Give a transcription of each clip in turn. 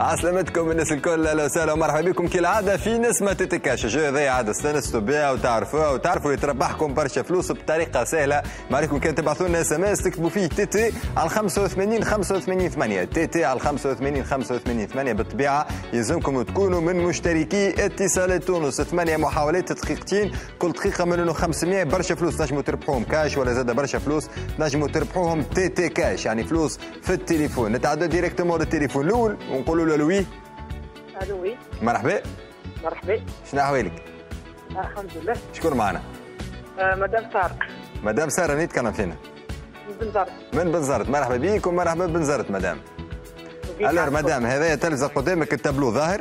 عسلامتكم الناس الكل أهلا وسهلا ومرحبا بكم. كالعادة في نسمة TT Cash جو هذايا عاده استانستوا بها وتعرفوها وتعرفوا يتربحكم برشا فلوس بطريقة سهلة. ما عليكم كان تبعثوا لنا SMS تكتبوا فيه TT على 85 85 8 TT على 85 85 8 بالطبيعة يلزمكم تكونوا من مشتركي اتصالات تونس. ثمانية محاولات دقيقتين كل دقيقة منهم 500 برشا فلوس نجموا تربحوهم. كاش ولا زاد برشا فلوس نجموا تربحوهم. TT Cash يعني فلوس في التليفون. نتعدوا directement للتليفون الأول ونقولوا allô oui ألو oui. مرحبا. مرحبا. شنو أحوالك؟ آه، الحمد لله. شكون معنا؟ آه، مدام سارة. مدام سارة منين تكلم فينا؟ بنزرت. من بنزرت مرحبا بيك ومرحبا بنزرت مدام. alors مدام هذايا تلفزة قدامك التابلو ظاهر.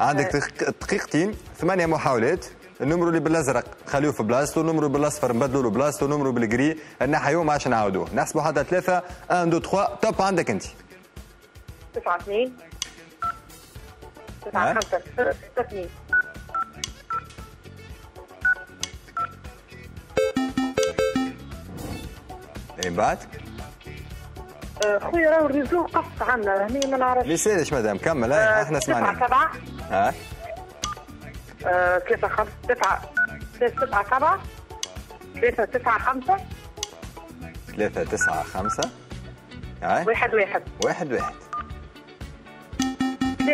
عندك دق- دقيقتين ثمانية محاولات. ال numéro اللي بالأزرق خليه في بلاصته ال numéro بالأصفر نبدلوا له بلاصته ال numéro بالgris نناحيوه ما عادش نعاودوه. نحسبوا حتى ثلاثة 1 2 3 توب عندك أنت. تسعة اثنين. ها؟ تسعة خمسة ستة اثنين اللي بعد؟ آه، خويا راهو الريزو قص عنا هني ما نعرفش. ليش مدام كمل هاي آه، إحنا سمعنا. سبعة. ها؟ آه، ثلاثة خمسة تسعة. ثلاثة تسعة سبعة. ثلاثة تسعة خمسة. ثلاثة تسعة خمسة. واحد واحد. واحد واحد.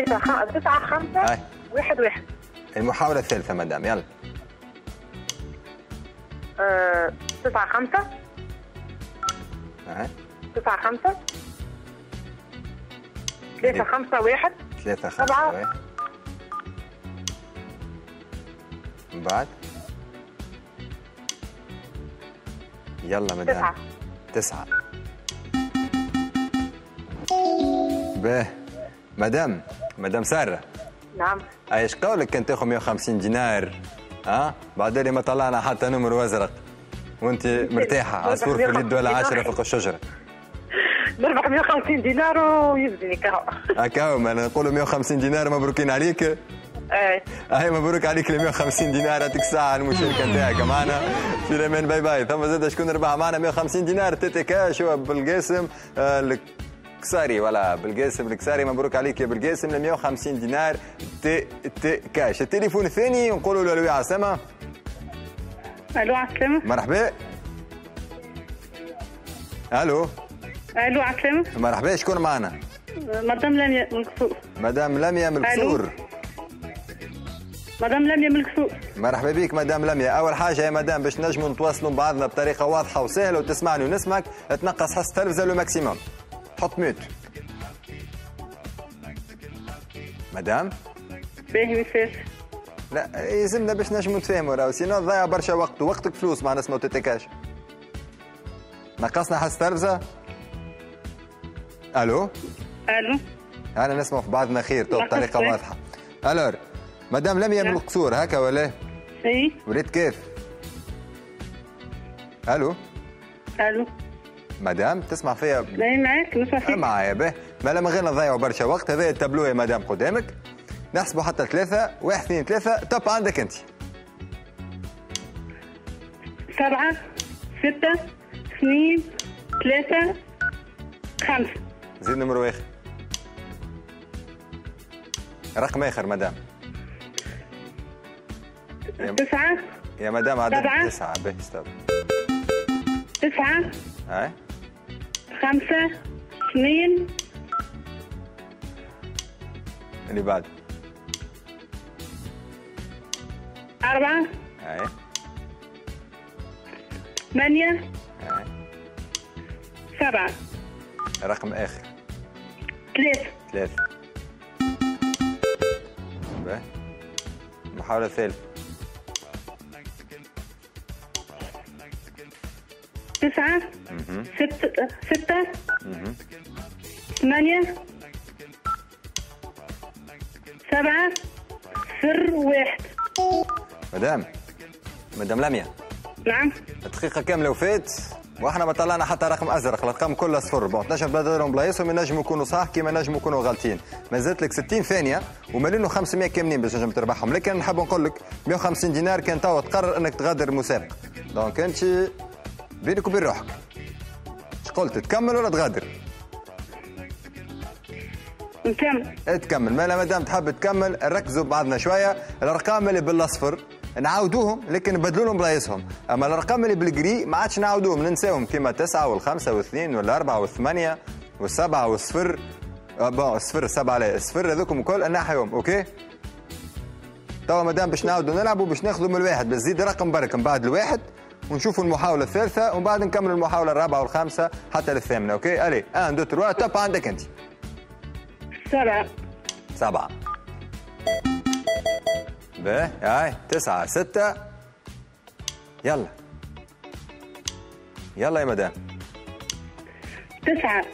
ثلاثة خ- تسعة خمسة هاي. واحد واحد. المحاولة الثالثة مدام. يلا. تسعة خمسة. هاي. تسعة خمسة. ثلاثة خمسة واحد. ثلاثة خمسة سبعة. واحد. من بعد. يلا مدام. تسعة. تسعة. باه مدام. مدام سارة. نعم. أيش قولك كان تاخذ 150 دينار؟ ها؟ بعدين ما طلعنا حتى نمر ازرق وأنت مرتاحة عصفور في اليد ولا عشرة فوق الشجرة. نربح 150 دينار ويزني كهو. هكا ما نقولوا 150 دينار مبروكين عليك. اي أهي مبروك عليك ال 150 دينار يعطيك الساعة المشاركة نتاعك معنا. في الأمان باي باي. ثم زاد شكون ربح؟ معنا 150 دينار TT Cash هو بالقاسم آه، الكساري ولا بالقاسم الكساري. مبروك عليك يا بالقاسم ال 150 دينار. TT Cash. التليفون الثاني نقولوا له ألو عسلامة ألو عسلامة مرحبا. ألو. ألو عسلامة مرحبا شكون معنا؟ مدام لميا من الكسوق مدام لميا من القصور مدام لميا من الكسوق مرحبا بك مدام لميا. أول حاجة يا مدام باش نجموا نتواصلوا مع بعضنا بطريقة واضحة وسهلة وتسمعني ونسمعك تنقص حس التلفزة le maximum. حط mute مدام؟ باهي mais cela يلزمنا باش نجموا نتفاهموا راهو. sinon تضيع برشا وقت ووقتك فلوس مع ناس ما تتكاش. نقصنا حس التلفزه ألو؟ ألو. أنا نسمع في بعضنا خير تو بطريقه. واضحة. alors مدام لميا من نعم. القصور هكا ولا؟ إي. وليت كيف؟ ألو؟ ألو. مدام تسمع فيا؟ لا معاك نسمع فيك معايا به. ما لما غير نضيعوا برشا وقت هذا التابلو يا مدام قدامك. نحسبوا حتى ثلاثة. واحد اثنين ثلاثة. top عندك أنت. سبعة ستة اثنين ثلاثة خمسة. زيد نمرو واحد رقم آخر مدام. تسعة. يا مدام عدد. تسعة به استوى تسعة. هاي خمسة اثنين. اللي بعد. أربعة. هاي ثمانية. هاي سبعة. رقم آخر. ثلاثة. ثلاثة. به محاولة تسعة ستة ستة ثمانية سبعة صفر واحد. مدام مدام لميا. نعم. الدقيقة كاملة وفات وإحنا ما طلعنا حتى رقم أزرق الأرقام كلها صفر. bon تنجم تبدلهم بلايصهم ينجموا يكونوا صح كيما ينجموا يكونوا غالطين. ما زالت لك 60 ثانية ومليون و 500 كاملين باش تنجم تربحهم. لكن نحب نقول لك 150 دينار كان توا تقرر إنك تغادر المسابقة. donc انت بينك وبين روحك. اش قلت تكمل ولا تغادر؟ نكمل. تكمل. ما دام تحب تكمل ركزوا بعضنا شوية. الأرقام اللي بالأصفر نعاودوهم لكن نبدلوا لهم بلايصهم. أما الأرقام اللي بالجري ما عادش نعاودوهم ننساهم. كيما تسعة والخمسة واثنين والأربعة والثمانية والسبعة والصفر. آه bon الصفر سبعة لا الصفر هذوكم الكل نحيهم ok؟ توا مادام باش نعاودوا نلعبوا باش ناخذوا من الواحد. بس زيد رقم برك من بعد الواحد ونشوفوا المحاولة الثالثة ومن بعد نكمل المحاولة الرابعة والخامسة حتى للثامنة ok؟ allez 1 2 3 top عندك أنت. سبعة. سبعة. باهي هاي تسعة ستة. يلا. يلا يا مدام. تسعة.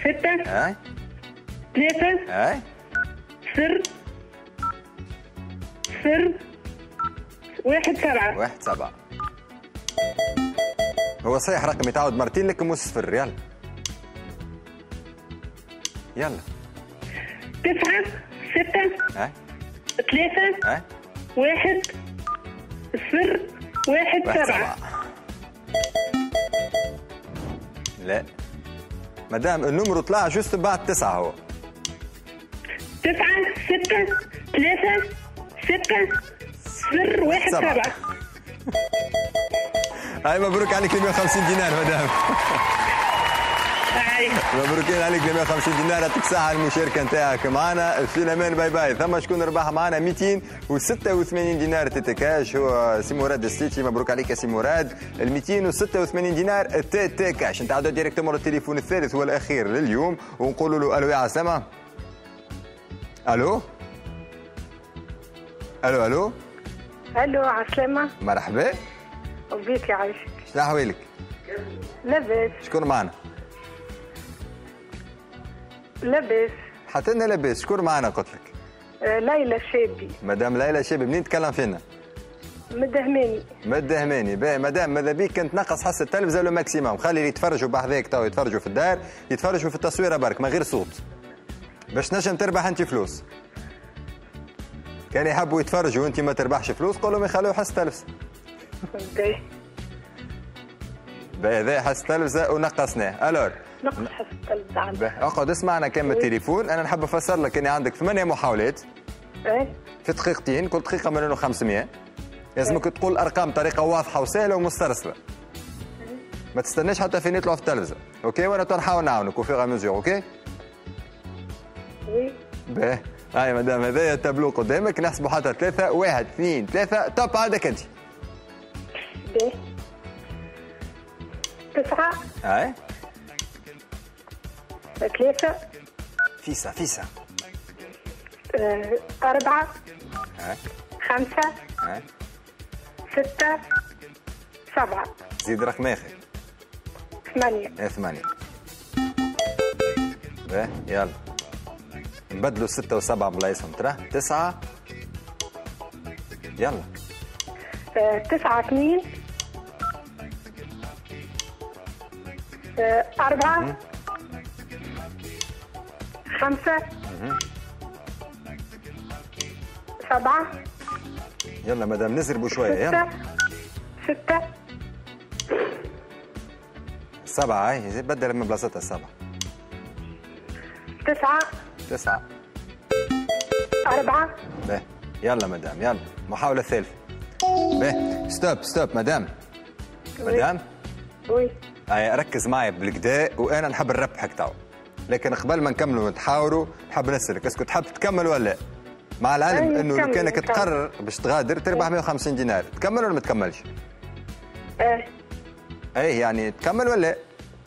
ستة. هاي. ثلاثة. هاي. صفر. صفر. واحد سبعة. واحد سبعة. هو صحيح رقم يتعود مرتين لكن مش صفر. يلا. يلا. تسعة ستة هاي ثلاثة هاي واحد صفر واحد واحد سبعة. لا. مدام النمرو طلع جوست بعد تسعة هو. تسعة ستة ثلاثة ستة صفر واحد سبعة. سبعة. هاي مبروك عليك 150 دينار مدام. مبروك عليك 150 دينار يعطيك ساعة المشاركة نتاعك. معنا في الأمان باي باي. ثم شكون ربح معنا 286 دينار. TT Cash هو سي مراد السيتي. مبروك عليك يا سي مراد ال 286 دينار TT Cash. نتعدوا directement التليفون الثالث والأخير لليوم ونقولوا له ألو يا عسلامة. ألو؟ ألو ألو؟ ألو عسلامة. مرحبا. وبيك يعيشك شنو أحوالك لاباس شكون معنا؟ لاباس حتى لنا لاباس شكون معنا قلت لك؟ آه، ليلى الشابي مدام ليلى شابي منين تكلم فينا؟ مد حماني مد حماني باهي مادام ماذا بيك؟ كنت نقص حس التلفزه le maximum. خلي اللي يتفرجوا بحذاك تو يتفرجوا في الدار يتفرجوا في التصويره برك من غير صوت. باش نجم تربح أنت فلوس. كان يحبوا يتفرجوا وأنت ما تربحش فلوس قول لهم يخلوا حس التلفزه باهي هذا حس التلفزه ونقصناه alors نقص حس عندي باهي اقعد اسمعنا كان بالتليفون أنا نحب افسر لك اني عندك ثمانيه محاولات إيه في دقيقتين كل دقيقه مليون و500 لازمك تقول ارقام بطريقه واضحه وسهله ومسترسله ما تستناش حتى فين يطلعوا في التلفزه ok وأنا نحاول نعاونك au fur et à mesure ok oui باهي هاي مدام هذايا التابلو قدامك نحسبوا حتى ثلاثة واحد اثنين ثلاثة top عندك انت تسعة هاي ثلاثة فيسا فيسا أربعة هاي خمسة هاي ستة سبعة زيد رقم اخر ثمانية ثمانية باهي يلا نبدلوا ستة وسبعة بلايصهم ترى تسعة يلا تسعة اثنين أربعة. خمسة. سبعة. يلا مدام نزربوا شوية يلا. ستة. سبعة زي بدل من بلاصتها السبعة تسعة. تسعة. أربعة. باهي يلا مدام يلا. محاولة ثالثة باهي stop stop مدام مدام oui ركز معي بالقدا وأنا نحب نربحك تو لكن قبل ما نكملوا ونتحاوروا نحب نسألك est-ce que تحب تكمل ولا لا؟ مع العلم إنه لو كانك. تقرر باش تغادر تربح 150 دينار. تكمل ولا ما تكملش؟ آه، اي يعني تكمل ولا لا؟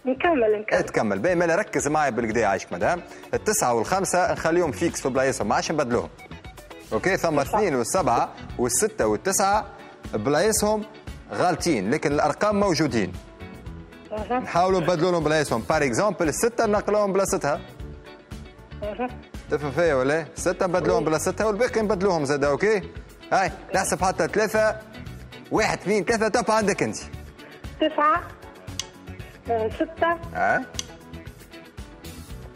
نكمل إيه نكمل تكمل. باهي مالا ركز معي بالقدا عايشك مدام. التسعة والخمسة نخليهم fixes في بلايصهم ما عادش نبدلوهم. ok؟ ثم اثنين والسبعة والستة والتسعة بلايصهم غالطين لكن الأرقام موجودين. نحاولوا نبدلوا لهم بلايصهم. par exemple الستة نقلوهم بلاصتها. تفهم فيا ولا إيه؟ ستة نبدلوهم بلاصتها والباقي نبدلوهم زاد ok؟ هاي نحسب حتى ثلاثة. واحد اثنين ثلاثة top عندك أنت. تسعة آه، ستة ها؟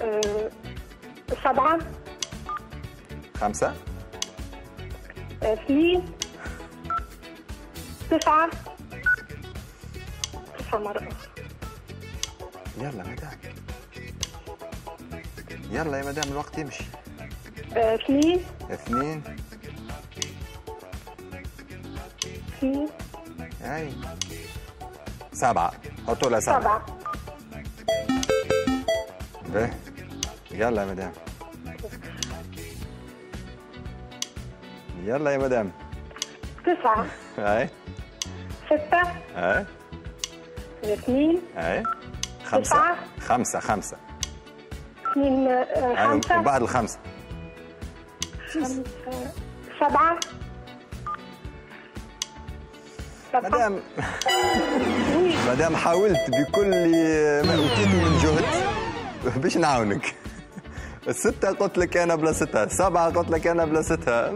آه، سبعة خمسة. آه، اثنين تسعة. تسعة مرة يلا مدام. يلا يا مدام الوقت يمشي. اثنين. اثنين. اثنين. أي. سبعة. حطوا لها سبعة. سبعة. به. يلا يا مدام. يلا يا مدام. تسعة. أي. ستة. أي. اثنين. أي. خمسة. تسعة. خمسة خمسة. اثنين آه، أي خمسة؟ وبعد الخمسة. خمسة. سبعة؟ سبعة. مدام. مدام حاولت بكل ما اوتيت من جهد باش نعاونك. الستة قلت لك أنا بلاصتها سبعة قلت لك أنا بلاصتها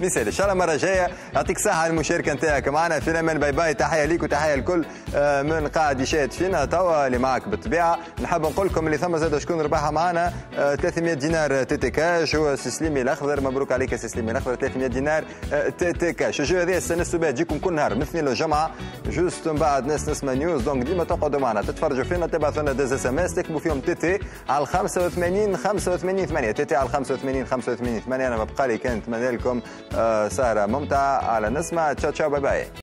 ما- مثال إن شاء الله المرة الجاية يعطيك صحه على المشاركة نتاعك. معنا في الأمان. باي باي. تحية ليك وتحية الكل آه، من قاعد يشاهد فينا توا اللي معك بالطبيعة. نحب نقول لكم اللي ثم زاد شكون ربحها معنا آه، 300 دينار TT Cash. هو سليمي الأخضر. مبروك عليك يا سليمي الأخضر. 300 دينار آه، TT Cash. الجو هذا استانستوا بها تجيكم كل نهار من اثنين للجمعة. juste من بعد ناس نسمة نيوز donc ديما تقعدوا معنا تتفرجوا فينا تبعثوا لنا des SMS تكتبوا فيهم TT على 85 85 8 TT على 85 85 8 أنا ما بقى لي كان نتمنى لكم آه، سهره ممتعة. على نسمة. ciao ciao. bye bye.